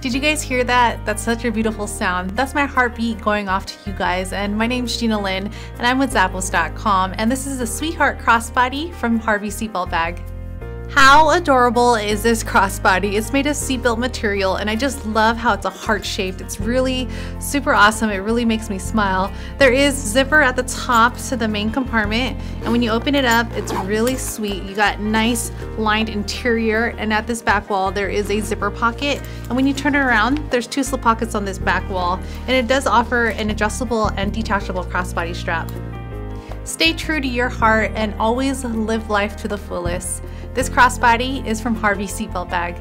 Did you guys hear that? That's such a beautiful sound. That's my heartbeat going off to you guys. And my name's Gina Lynn, and I'm with Zappos.com. And this is a Sweetheart crossbody from Harveys Seatbelt Bag. How adorable is this crossbody? It's made of seatbelt material and I just love how it's a heart shaped. It's really super awesome. It really makes me smile. There is zipper at the top to the main compartment and when you open it up, it's really sweet. You got nice lined interior and at this back wall there is a zipper pocket and when you turn it around, there's two slip pockets on this back wall and it does offer an adjustable and detachable crossbody strap. Stay true to your heart and always live life to the fullest. This crossbody is from Harveys Seatbelt Bag.